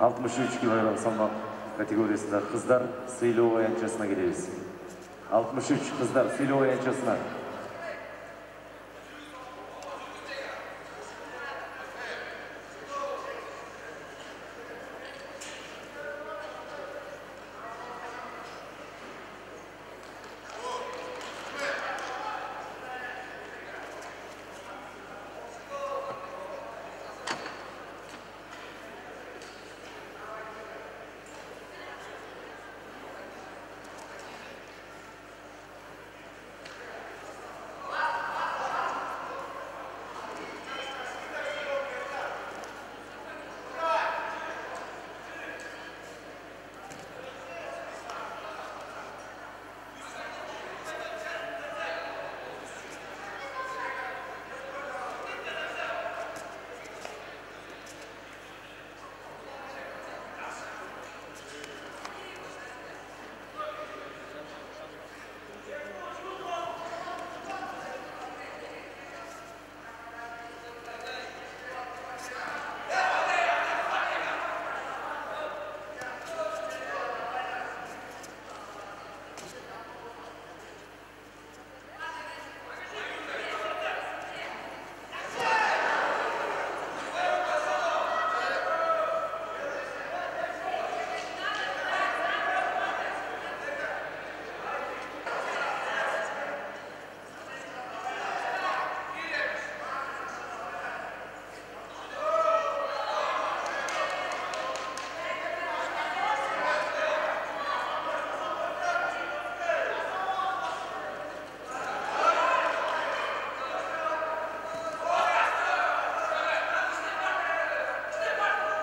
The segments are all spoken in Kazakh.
63 килограмм салмақ категориясында қыздар сыйлы ойыншасына келеміз 63 қыздар сыйлы келеміз.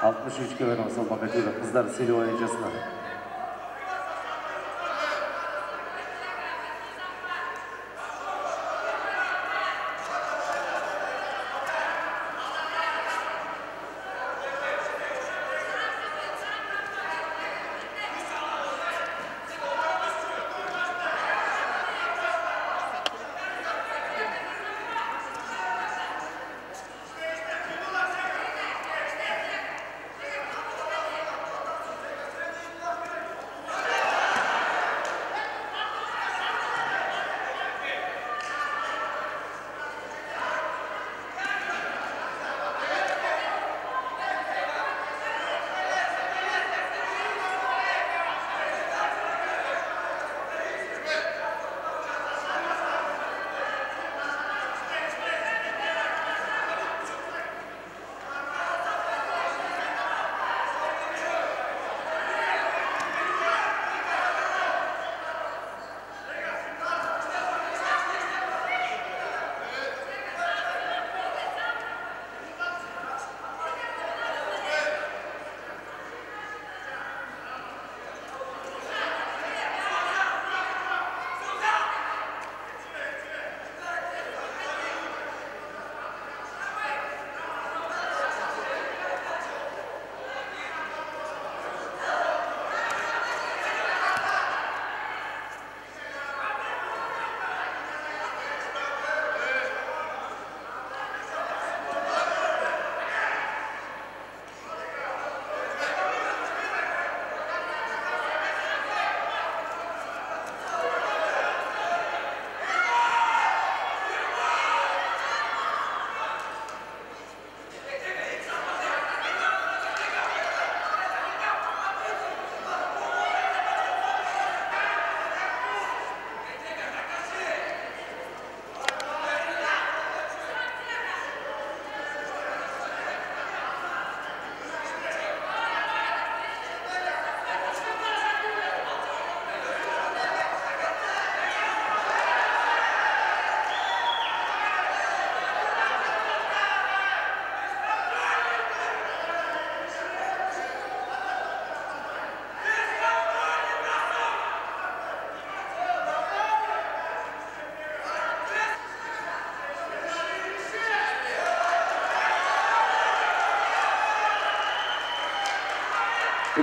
63 кг салмақ әкелі қыздар селі ойыншысына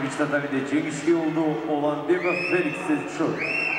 Üç tatami şey de ciğişki oldu olan bir Felix Çur.